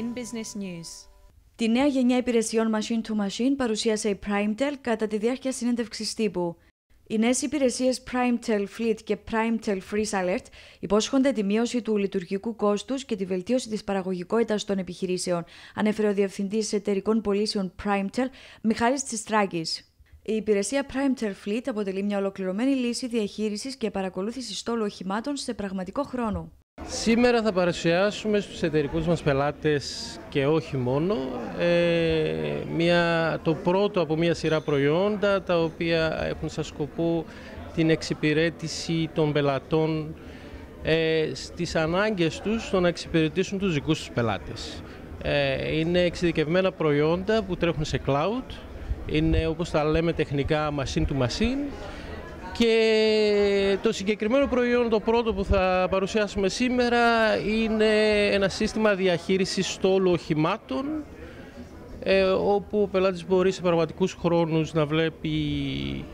In Business News. Τη νέα γενιά υπηρεσιών Machine to Machine παρουσίασε η PrimeTel κατά τη διάρκεια συνέντευξης τύπου. Οι νέες υπηρεσίες PrimeTel Fleet και PrimeTel Freeze Alert υπόσχονται τη μείωση του λειτουργικού κόστους και τη βελτίωση της παραγωγικότητας των επιχειρήσεων, ανέφερε ο Διευθυντής Εταιρικών Πωλήσεων PrimeTel, Μιχάλης Τσιστράκης. Η υπηρεσία PrimeTel Fleet αποτελεί μια ολοκληρωμένη λύση διαχείρισης και παρακολούθησης στόλου οχημάτων σε πραγματικό χρόνο. Σήμερα θα παρουσιάσουμε στους εταιρικούς μας πελάτες και όχι μόνο ε, μια, το πρώτο από μια σειρά προϊόντα τα οποία έχουν σαν σκοπό την εξυπηρέτηση των πελατών ε, στις ανάγκες τους στο να εξυπηρετήσουν τους δικούς τους πελάτες. Ε, είναι εξειδικευμένα προϊόντα που τρέχουν σε cloud, είναι όπως τα λέμε τεχνικά machine to machine και το συγκεκριμένο προϊόν, το πρώτο που θα παρουσιάσουμε σήμερα, είναι ένα σύστημα διαχείρισης στόλου οχημάτων, ε, όπου ο πελάτης μπορεί σε πραγματικούς χρόνους να βλέπει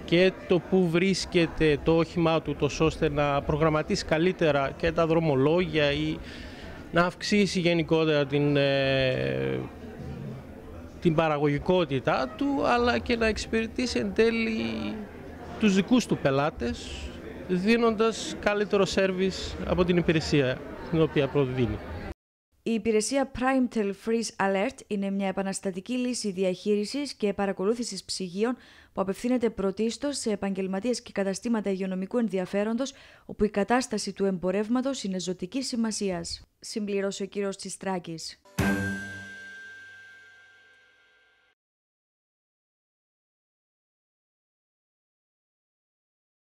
και το που βρίσκεται το όχημά του, τόσο ώστε να προγραμματίσει καλύτερα και τα δρομολόγια ή να αυξήσει γενικότερα την, ε, την παραγωγικότητά του, αλλά και να εξυπηρετήσει εν τέλει τους δικούς του πελάτες δίνοντας καλύτερο σέρβις από την υπηρεσία την οποία προδίνει. Η υπηρεσία PrimeTel Freeze Alert είναι μια επαναστατική λύση διαχείρισης και παρακολούθησης ψυγείων που απευθύνεται πρωτίστως σε επαγγελματίες και καταστήματα υγειονομικού ενδιαφέροντος όπου η κατάσταση του εμπορεύματος είναι ζωτικής σημασίας, συμπλήρωσε ο κύριος Τσιστράκης.